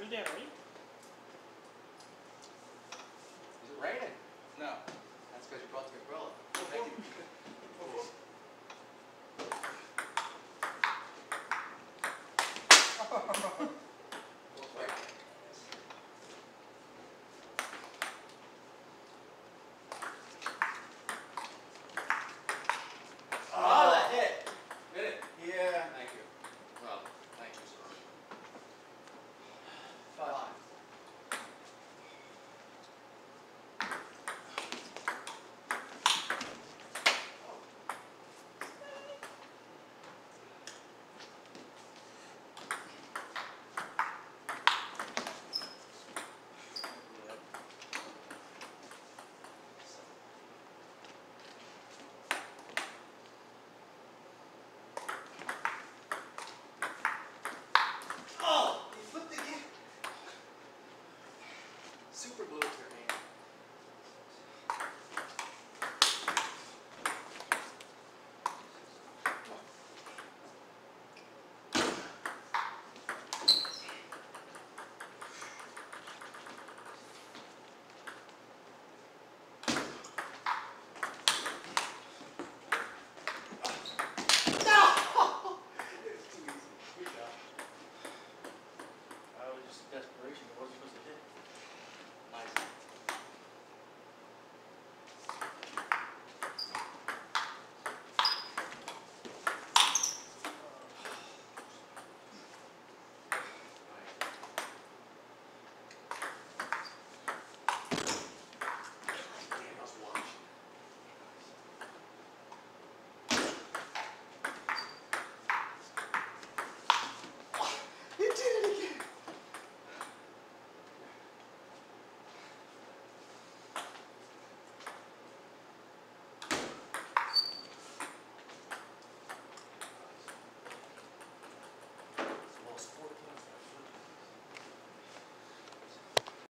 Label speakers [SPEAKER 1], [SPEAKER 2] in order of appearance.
[SPEAKER 1] Is it raining?
[SPEAKER 2] No.
[SPEAKER 1] That's because you brought the umbrella.